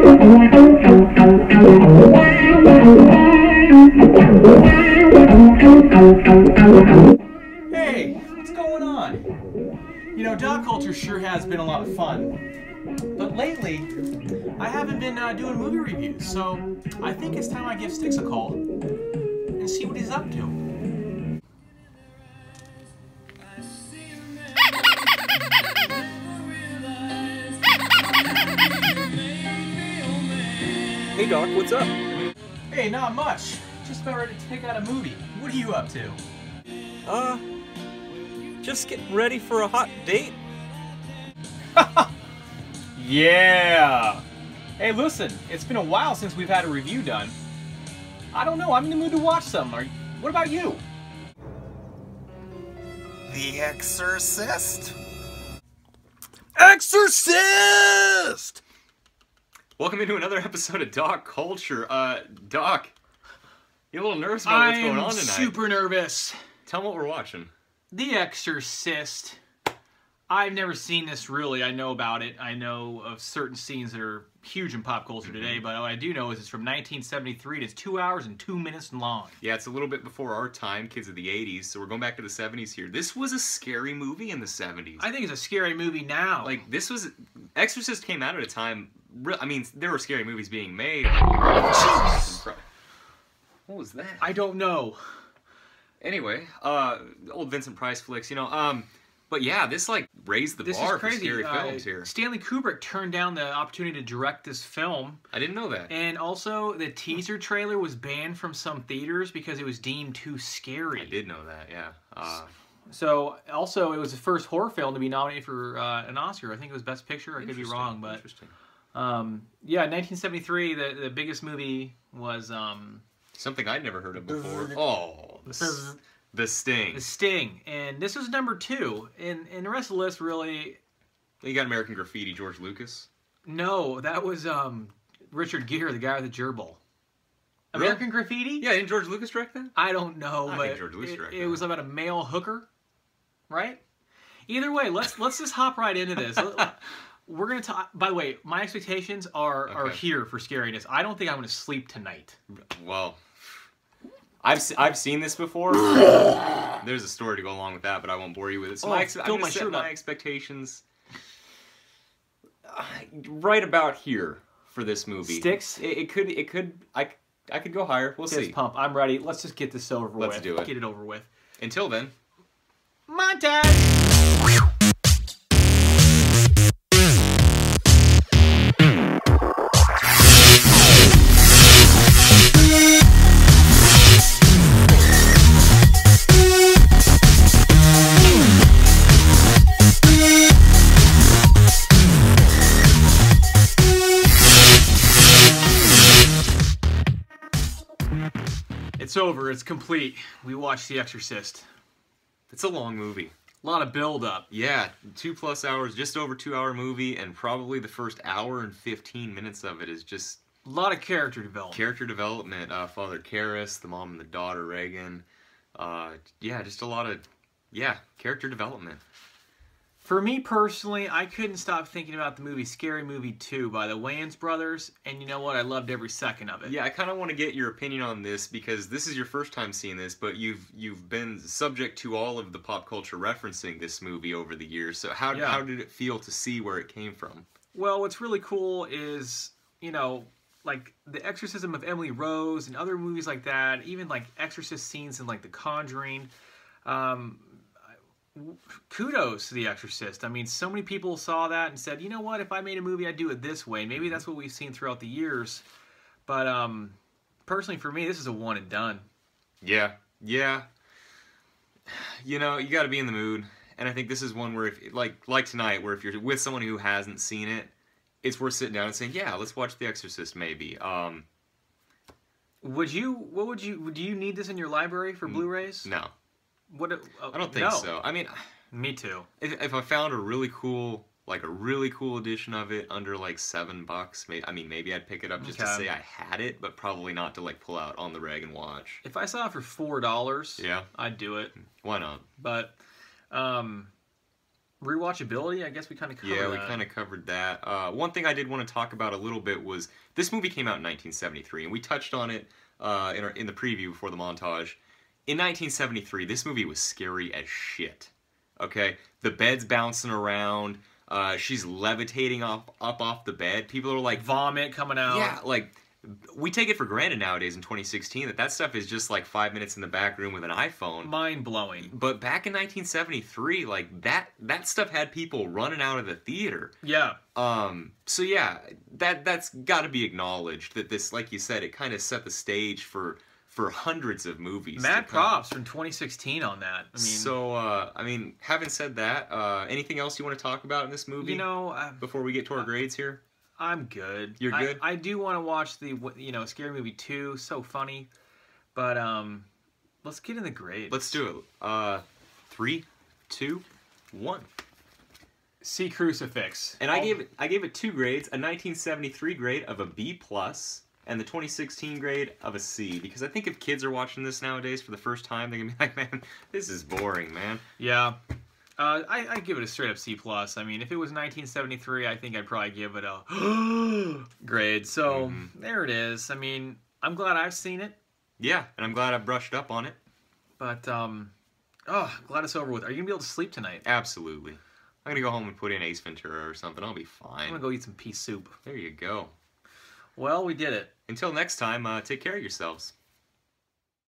Hey, what's going on? You know, Doc Culture sure has been a lot of fun. But lately, I haven't been uh, doing movie reviews, so I think it's time I give Sticks a call and see what he's up to. Doc, what's up? Hey, not much. Just about ready to pick out a movie. What are you up to? Uh, just getting ready for a hot date. Yeah! Hey, listen, it's been a while since we've had a review done. I don't know, I'm in the mood to watch some. Are, what about you? The Exorcist? Exorcist! Welcome into another episode of Doc Culture. Uh, Doc, you're a little nervous about what's going I'm on tonight? super nervous. Tell 'em what we're watching. The Exorcist. I've never seen this really. I know about it. I know of certain scenes that are huge in pop culture today, Mm-hmm. but what I do know is it's from 1973 and it's two hours and two minutes long. Yeah, it's a little bit before our time, kids of the 80s, so we're going back to the 70s here. This was a scary movie in the 70s. I think it's a scary movie now. like, this was. Exorcist came out at a time. Re- I mean, there were scary movies being made. What was that? I don't know. Anyway, uh, old Vincent Price flicks, you know. Um, but yeah, this like raised the This bar for scary Uh, films here. Stanley Kubrick turned down the opportunity to direct this film, I didn't know that. and also the teaser trailer was banned from some theaters because it was deemed too scary. I did know that. Yeah. Uh, So also, it was the first horror film to be nominated for uh, an Oscar. I think it was Best Picture. I could be wrong, but interesting. Um, yeah, 1973. The the biggest movie was um, Something I'd never heard of before. Oh, the, s- the Sting. The Sting, and this was number two. And and the rest of the list really You got American Graffiti, George Lucas. no, that was um, Richard Gere, the guy with the gerbil. Really? American Graffiti. Yeah, didn't George Lucas direct that? I don't know, I but George Lucas it, directed it was about a male hooker, right? Either way, let's let's just hop right into this. We're gonna talk. By the way, my expectations are are here for scariness. I don't think I'm gonna sleep tonight. Well, I've se- I've seen this before. There's a story to go along with that, but I won't bore you with it. So Oh, my ex- I'm gonna my set my expectations uh, right about here for this movie. Sticks? It, it could it could I. I could go higher. We'll Fist see. pump. I'm ready. Let's just get this over Let's with. do it. Get it over with. Until then, Montage. It's over. It's complete. We watched The Exorcist. it's a long movie. A lot of build up. Yeah, two plus hours, just over two hour movie, and probably the first hour and fifteen minutes of it is just A lot of character development. character development. Uh, Father Karras, the mom and the daughter Regan. Uh, yeah, just a lot of yeah character development. For me personally, I couldn't stop thinking about the movie Scary Movie 2 by the Wayans brothers, and you know what? I loved every second of it. Yeah, I kind of want to get your opinion on this because this is your first time seeing this, but you've you've been subject to all of the pop culture referencing this movie over the years. So how Yeah. how did it feel to see where it came from? Well, what's really cool is, you know, like The Exorcism of Emily Rose and other movies like that, even like exorcist scenes in like The Conjuring. Um, kudos to The Exorcist. I mean, so many people saw that and said, you know what, if I made a movie, I'd do it this way. Maybe that's what we've seen throughout the years. But um, personally, for me, this is a one and done. Yeah, yeah. You know, you got to be in the mood, and I think this is one where, if like like tonight, where if you're with someone who hasn't seen it, it's worth sitting down and saying, "Yeah, let's watch The Exorcist." Maybe. Um, Would you? What would you? Do you need this in your library for Blu-rays? no, What? uh, I don't think no. so. I mean, Me too. if, if I found a really cool, like a really cool edition of it under like seven bucks, may, I mean, maybe I'd pick it up just to say I had it, but probably not to like pull out on the reg and watch. If I saw it for four dollars, Yeah. I'd do it. Why not? But, um, rewatchability, I guess we kind of covered Yeah, we kind of covered that. Uh, one thing I did want to talk about a little bit was this movie came out in 1973, and we touched on it uh, in, our, in the preview before the montage. In 1973, this movie was scary as shit. Okay, the bed's bouncing around. Uh, she's levitating off up off the bed. People are like, vomit coming out. yeah, like we take it for granted nowadays in 2016 that that stuff is just like five minutes in the back room with an iPhone. mind blowing. But back in 1973, like that that stuff had people running out of the theater. Yeah, Um, so yeah, that that's got to be acknowledged that this, like you said, it kind of set the stage for for hundreds of movies. mad props from 2016 on that. I mean, so uh, I mean, having said that, uh, anything else you want to talk about in this movie? you know, uh, before we get to our grades here. I'm good. You're I- good? I, do want to watch the you know scary movie two. So funny, but um, let's get in the grades. Let's do it. Uh, three, two, one. see crucifix. And I Oh, gave it I gave it two grades: a 1973 grade of a B plus, and the 2016 grade of a C. Because I think if kids are watching this nowadays for the first time, they're gonna be like, "Man, this is boring, man." Yeah. Uh, I, I give it a straight up C plus. I mean, if it was 1973, I think I'd probably give it a grade. So Mhm. there it is. I mean, I'm glad I've seen it, Yeah, and I'm glad I brushed up on it. but um, oh, glad it's over with. Are you gonna be able to sleep tonight? Absolutely. I'm gonna go home and put in Ace Ventura or something. I'll be fine. I'm gonna go eat some pea soup. There you go. Well, we did it. Until next time, uh, take care of yourselves.